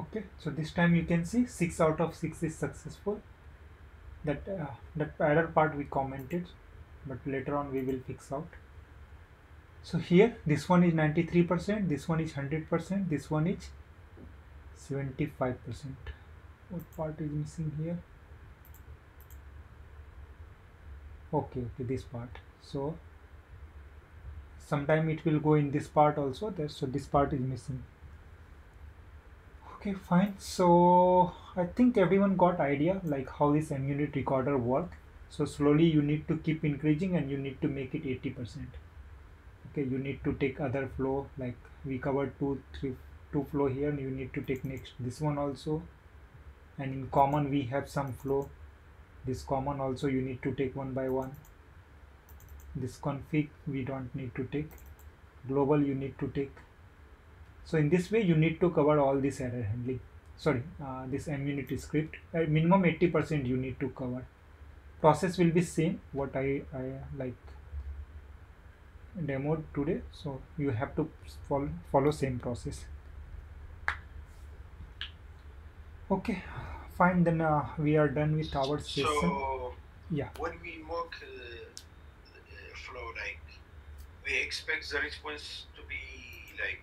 okay so this time you can see 6 out of 6 is successful. That uh, that error part we commented but later on we will fix out. So here this one is 93% this one is 100% this one is 75% what part is missing here? Okay okay this part. So sometime it will go in this part also there so this part is missing okay fine. So i think everyone got idea like how this munit recorder work. So slowly you need to keep increasing and you need to make it 80 percent. Okay you need to take other flow like we covered two three two flow here. You need to take next this one also. And in common we have some flow. This common also you need to take one by one. This config we don't need to take. Global you need to take so in this way you need to cover all this error handling. Sorry uh, this munit script. At minimum 80 percent you need to cover. Process will be same what I, I like demoed today. So you have to follow, follow same process. Okay fine. Then uh, we are done with our session. So yeah. when we mock uh, uh, flow, like we expect the response to be like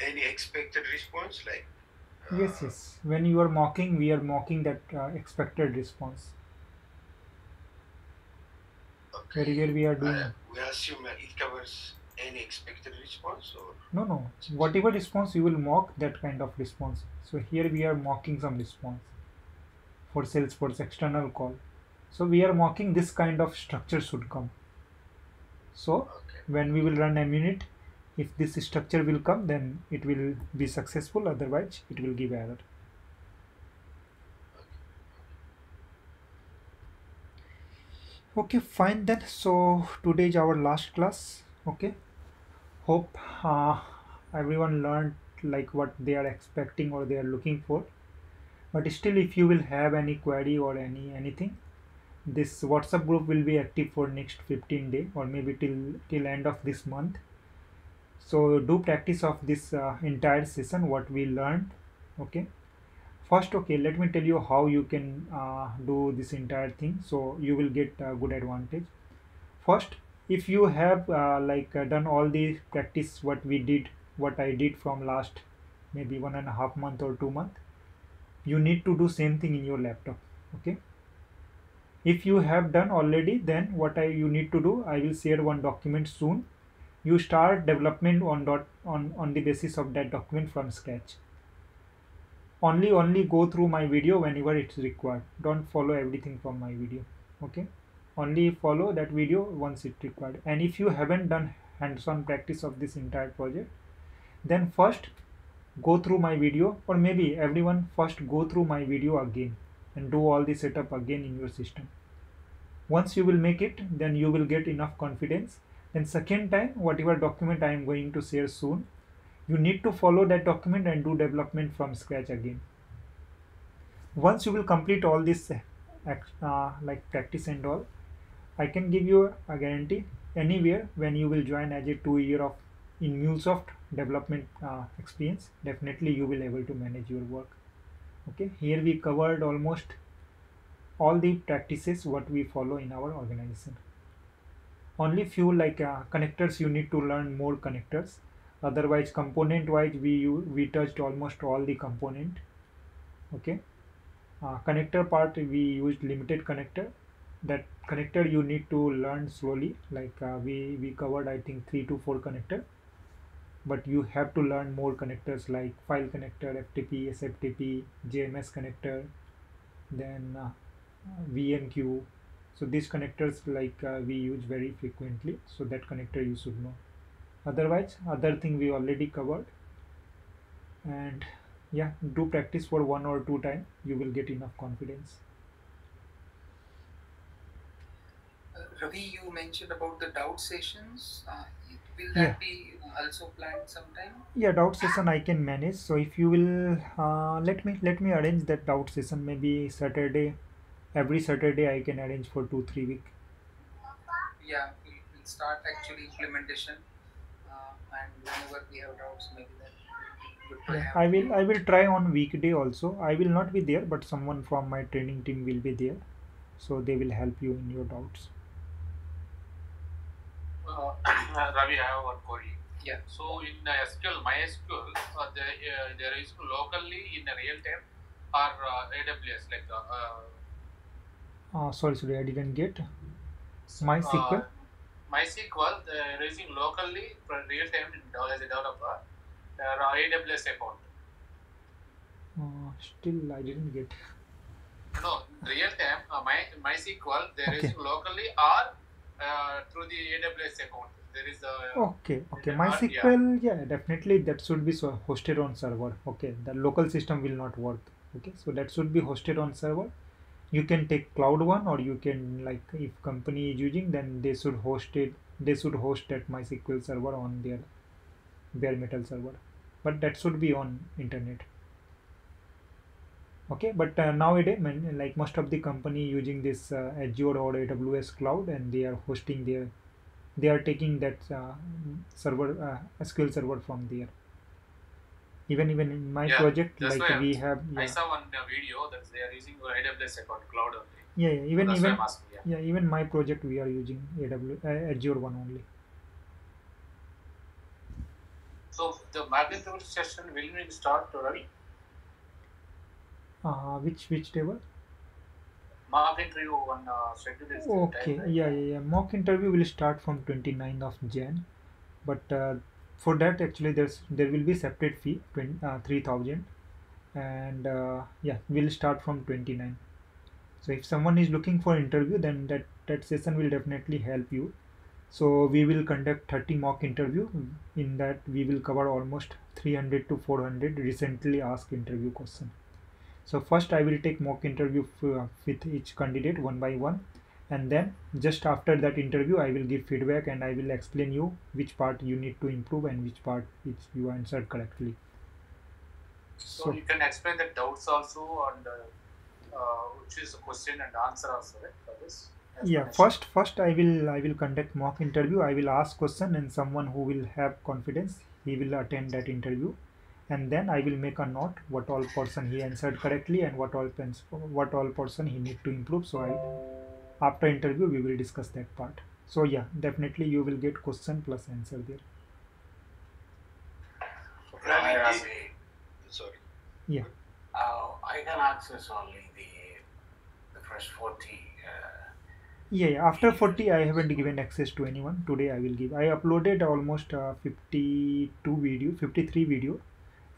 any expected response, like yes uh, yes. When you are mocking we are mocking that uh, expected response. Very okay. well we are doing. Uh, we assume it covers any expected response, or no no. whatever response you will mock that kind of response. So here we are mocking some response for salesforce external call. So we are mocking this kind of structure should come. So okay, when we will run a minute if this structure will come then it will be successful otherwise it will give error. Okay fine then. So today is our last class. Okay. Hope uh, everyone learned like what they are expecting or they are looking for. But still if you will have any query or any anything this whatsapp group will be active for next 15 day or maybe till till end of this month so do practice of this uh, entire session what we learned okay? First okay let me tell you how you can uh, do this entire thing. So you will get a good advantage. First if you have uh, like uh, done all the practice what we did what i did from last maybe one and a half month or two month you need to do same thing in your laptop okay? If you have done already then what i you need to do i will share one document soon you start development on dot on on the basis of that document from scratch. Only only go through my video whenever it's required. Don't follow everything from my video okay? Only follow that video once it's required. And if you haven't done hands-on practice of this entire project then first go through my video or maybe everyone first go through my video again and do all the setup again in your system. Once you will make it then you will get enough confidence then second time whatever document i am going to share soon you need to follow that document and do development from scratch again. Once you will complete all this uh, like practice and all i can give you a guarantee anywhere when you will join as a two year of in mulesoft development uh, experience definitely you will able to manage your work. Okay here we covered almost all the practices what we follow in our organization only few like uh, connectors you need to learn more connectors. Otherwise component wise we we touched almost all the component okay? Uh, connector part we used limited connector. That connector you need to learn slowly like uh, we we covered i think three to four connector. But you have to learn more connectors like file connector ftp sftp jms connector then uh, vmq so these connectors like uh, we use very frequently so that connector you should know. Otherwise other thing we already covered. And yeah do practice for one or two time you will get enough confidence. Uh, Ravi, you mentioned about the doubt sessions. Uh, will yeah. that be also planned sometime? yeah doubt session i can manage. So if you will uh, let me let me arrange that doubt session. Maybe saturday every saturday i can arrange for two three week Yeah, we'll, we'll start actually implementation. Uh, and whenever we have doubts, maybe then Yeah. I will I will try on weekday also. I will not be there, but someone from my training team will be there, so they will help you in your doubts. Uh, Ravi, I have one query. Yeah. So in uh, SQL, MySQL, uh, they, uh, they are used locally in a real time or uh, AWS, like uh, uh, Uh, sorry, sorry, I didn't get MySQL. Uh, MySQL, are using locally for real time as a developer. Uh, AWS account. Uh, still, I didn't get. No, real time, uh, my MySQL, they are Okay. using locally or uh, through the AWS account. There is a Okay, okay. Yeah, uh, MySQL, yeah, definitely that should be so hosted on server. Okay, the local system will not work. Okay, so that should be hosted on server. You can take cloud one, or you can like if company is using, then they should host it. They should host that MySQL server on their bare metal server, but that should be on internet. Okay, but uh, nowadays, man, like most of the company using this uh, Azure or AWS cloud, and they are hosting their they are taking that uh, server uh, SQL server from there. Even even in my Yeah, project, like we have I saw one uh, video that they are using AWS account cloud only. yeah, yeah even That's even asking. Yeah. yeah even my project we are using AW uh, Azure one only. So the magnitude session will we start Ravi? Uh, which which table? Mark interview one uh, the Okay, time, right? yeah, yeah, yeah. Mock interview will start from 29th of Jan, but uh, for that actually there's there will be separate fee 20, uh, 3000 and uh, yeah will start from 29 so if someone is looking for interview then that that session will definitely help you. So we will conduct 30 mock interview. In that we will cover almost 300 to 400 recently asked interview question. So first i will take mock interview with each candidate one by one and then just after that interview i will give feedback and i will explain you which part you need to improve and which part which you answered correctly So, so you can explain the doubts also and uh, uh, which is the question and answer also, right? For this. yeah first first i will i will conduct mock interview i will ask question and someone who will have confidence he will attend that interview and then i will make a note what all person he answered correctly and what all pens, what all person he need to improve so i after interview we will discuss that part. So yeah definitely you will get question plus answer there. Ravi, I, i- Ravi, sorry. yeah. Uh, I can access only the the first 40. Uh, yeah, yeah after 40 i haven't given access to anyone. Today i will give. I uploaded almost uh, 52 video 53 video.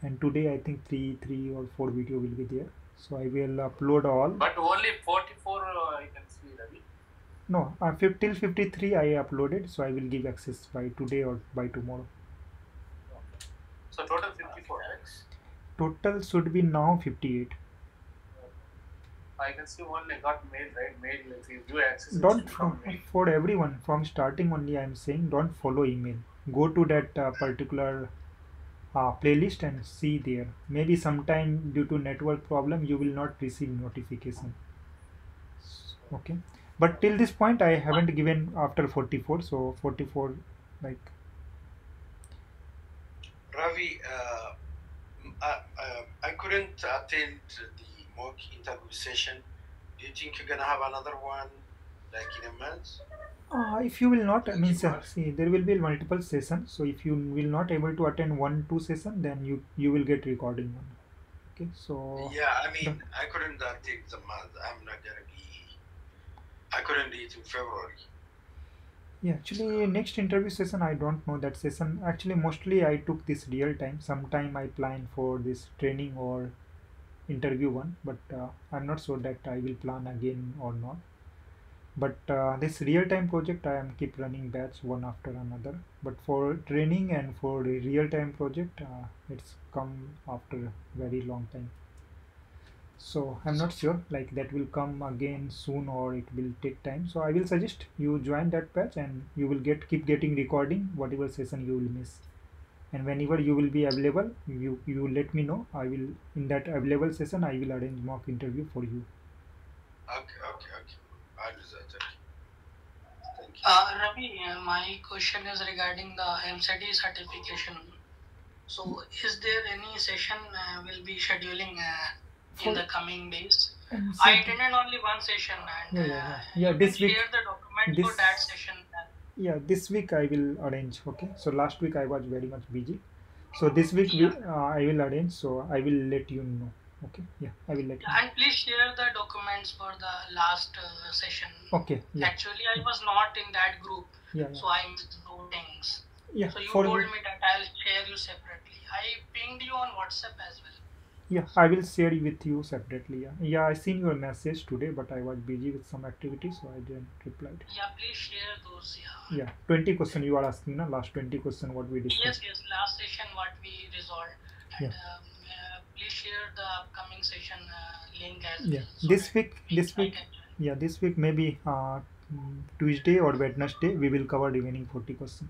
And today i think 3 3 or 4 video will be there. So i will upload all. But only 44 uh, I can see, Ravi. No uh, till 53 i uploaded so i will give access by today or by tomorrow So total 54, right? thanks. total should be now 58 I can see only got mail, right? Mail, if you do access, don't from, for everyone from starting only i'm saying don't follow email go to that uh, particular uh, playlist and see there maybe sometime due to network problem you will not receive notification okay but till this point i haven't given after 44 so 44 like Ravi, uh, I, uh, I couldn't attend the mock interview session. Do you think you're gonna have another one, like in a month? uh, if you will not I mean Sure. see there will be multiple sessions so if you will not able to attend one two session then you you will get recording one okay so Yeah, I mean, I couldn't attend the month. I'm not gonna. I couldn't it in February. Yeah, actually, next interview session, I don't know that session. Actually, mostly I took this real time. Sometime I plan for this training or interview one, but uh, I'm not sure that I will plan again or not. But uh, this real time project, I am keep running batch one after another. But for training and for the real time project, uh, it's come after very long time. So I'm not sure like that will come again soon or it will take time. So I will suggest you join that batch and you will get keep getting recording whatever session you will miss. And whenever you will be available, you you let me know. I will in that available session I will arrange mock interview for you. Okay, okay, okay. I'll do that. Thank you. Uh, Ravi, uh, my question is regarding the MCD certification. So, is there any session uh, will be scheduling uh, For in the coming days? I attended only one session and Yeah, uh, yeah, yeah. Yeah, this week- share the document this- for that session. Yeah, this week I will arrange. Okay, so last week I was very much busy, so this week we, uh, I will arrange. So I will let you know. Okay, yeah, I will let you. And please share the documents for the last uh, session. Okay, yeah, Actually, I was not in that group, yeah, yeah. so I missed those things. yeah. So you told me that I'll share you separately. I pinged you on WhatsApp as well. Yeah, I will share with you separately. Yeah, yeah. I seen your message today, but I was busy with some activity, so I didn't reply. Yeah, please share those. Yeah. Yeah, twenty question you are asking na last twenty question what we discussed. yes. yes Last session, what we resolved. And Yeah. um, uh, please share the upcoming session uh, link as Yeah, well. so this week, this week, yeah, this week maybe uh, mm, Tuesday or Wednesday we will cover remaining forty question.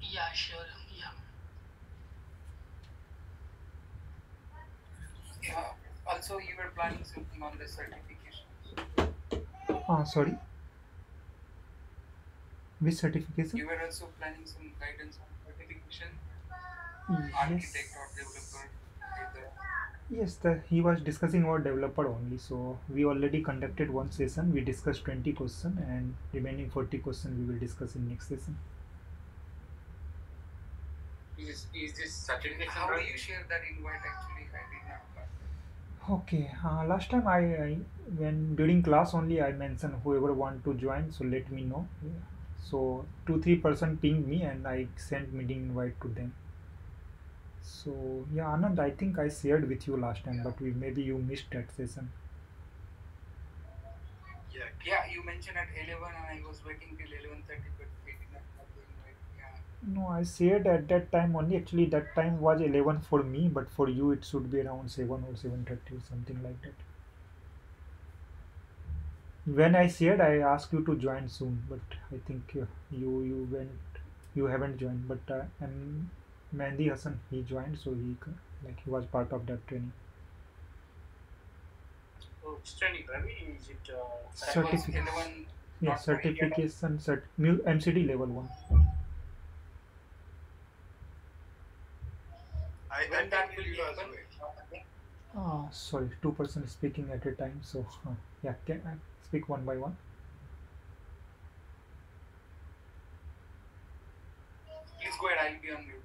Yeah, sure. Yeah. Uh, also, you were planning something on the certifications. Ah, sorry. Which certification? You were also planning some guidance on certification, Yes. architect or developer. either. Yes, the, he was discussing about developer only. So we already conducted one session. We discussed 20 question and remaining 40 question we will discuss in next session. Is, is this certification How do you share that invite actually? Okay. Uh, last time I, I when during class only I mentioned whoever want to join, so let me know. So two three person pinged me and I sent meeting invite to them. So yeah, Anand, I think I shared with you last time, but we maybe you missed that session. Yeah, Yeah, you mentioned at 11 and I was waiting till 11.30 but we did not have the invite. Yeah. No, I said at that time only. Actually, that time was 11 for me, but for you it should be around 7 or 7:30 or something like that. When I said I asked you to join soon, but I think uh, you you went, you haven't joined. But uh, and Mehdi Hassan he joined, so he like he was part of that training. Oh, training, Ravi. Is it? Uh, Certificate. 11. Yeah, certification, cert, MCD level one. I, I that will be as open? well. Ah, sorry, two person speaking at a time. So uh, yeah, can I speak one by one? Please go ahead, I'll be on mute.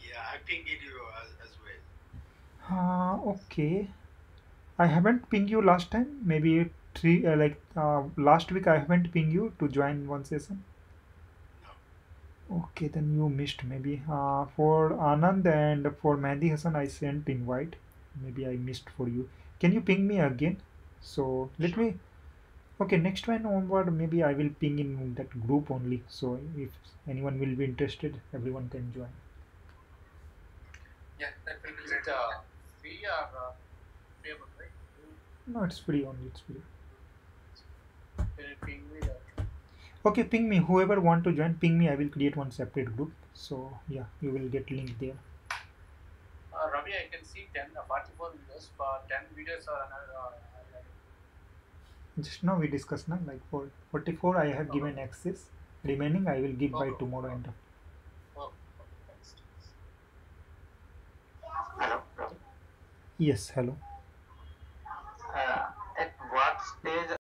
Yeah, I pinged you as, as well. Uh, okay. I haven't pinged you last time. Maybe three, uh, like uh, last week, I haven't pinged you to join one session. Okay, then you missed maybe. Uh, for Anand and for Mehdi Hassan, I sent invite. Maybe I missed for you. Can you ping me again? So let me. Okay, next one onward, maybe I will ping in that group only. So if anyone will be interested, everyone can join. Yeah, that will be it uh, free or uh, payable, right? No, it's free only. It's free. Can you ping me? okay ping me whoever want to join ping me i will create one separate group so yeah you will get link there uh, Ravi, I can see 10, uh, 44 videos, but 10 videos are uh, Just now we discussed, na, like for 44 I have okay. given uh-huh. access, remaining I will give okay. by tomorrow end. Oh, okay. Hello, Yes, hello. Uh, at what stage